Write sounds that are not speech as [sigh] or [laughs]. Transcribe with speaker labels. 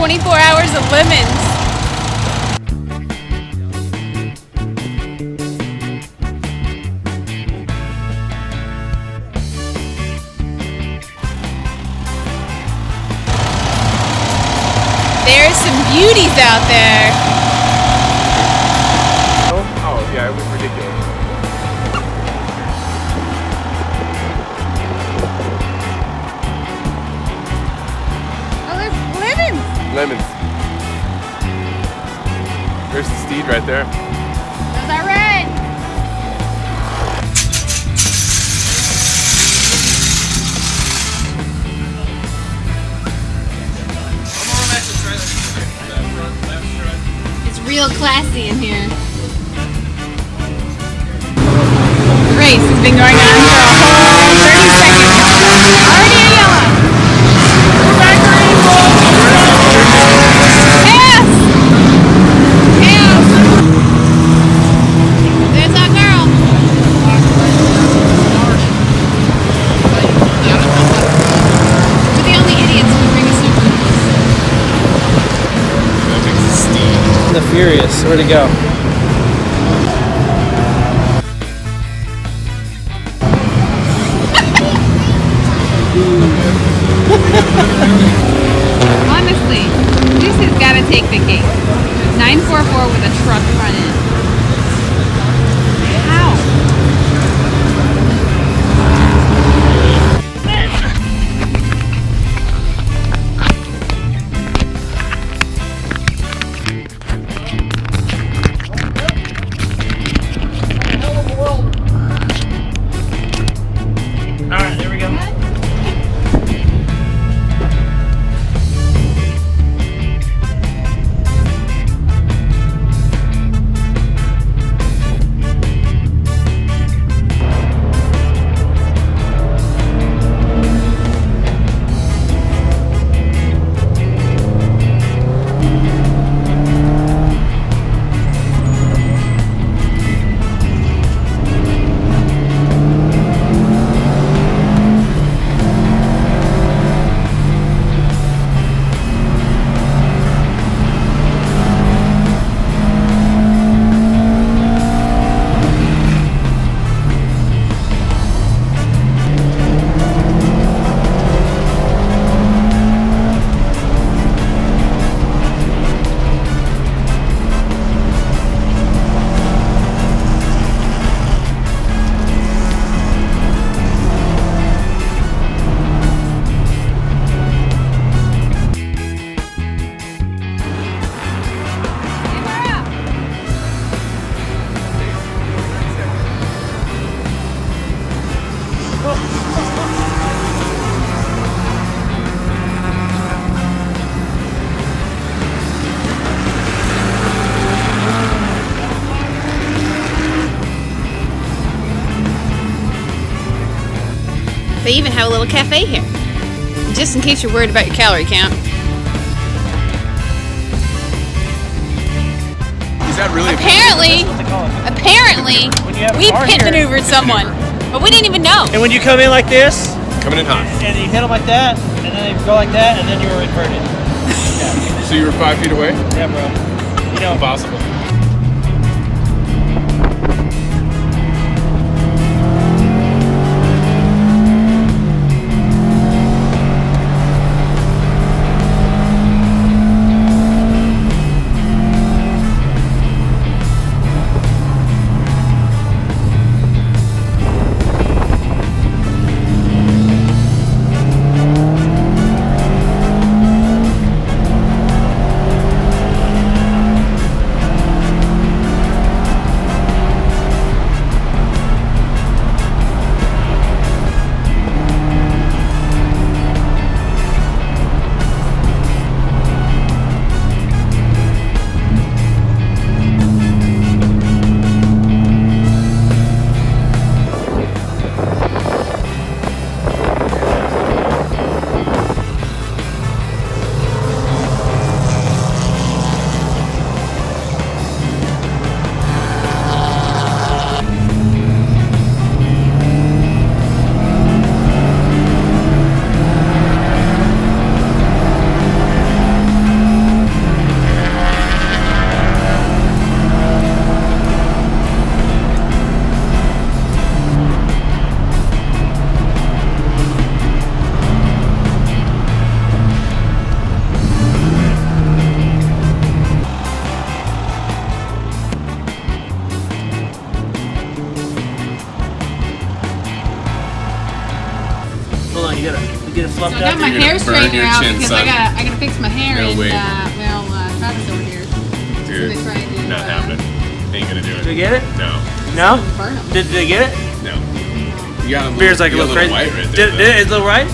Speaker 1: 24 hours of lemons. There's some beauties out there.
Speaker 2: Oh, yeah, it was ridiculous. Right there.
Speaker 1: It's real classy in here. The race has been going on
Speaker 3: Furious, where'd go?
Speaker 1: They even have a little cafe here. Just in case you're worried about your calorie count.
Speaker 2: Is that really
Speaker 1: Apparently,
Speaker 3: What it.
Speaker 1: apparently,
Speaker 3: When you have a
Speaker 1: we pit
Speaker 3: here-
Speaker 1: maneuvered someone, but we didn't even know.
Speaker 3: And when you come in like this,
Speaker 2: coming in hot?
Speaker 3: and you hit them like that, and then they go like that, and then you were inverted. Yeah, [laughs]
Speaker 2: So you were five feet away?
Speaker 3: yeah, bro. You know,
Speaker 2: Impossible.
Speaker 3: You gotta you get it
Speaker 1: So I got
Speaker 3: out.
Speaker 1: my hair
Speaker 2: burn
Speaker 1: straightener out
Speaker 2: chin,
Speaker 1: because
Speaker 2: son.
Speaker 1: I gotta I gotta fix my hair
Speaker 2: No
Speaker 1: and
Speaker 2: way.
Speaker 1: uh, well uh, Travis over here.
Speaker 2: Dude,
Speaker 1: they try and
Speaker 2: not
Speaker 1: uh,
Speaker 2: happening. Ain't gonna do it.
Speaker 3: Did you get it?
Speaker 2: No,
Speaker 3: No? Did, did they get it?
Speaker 2: no. You got a little,
Speaker 3: Beer's like a
Speaker 2: you
Speaker 3: little crazy.
Speaker 2: white right
Speaker 3: Did,
Speaker 2: there.
Speaker 3: did, is it a little right?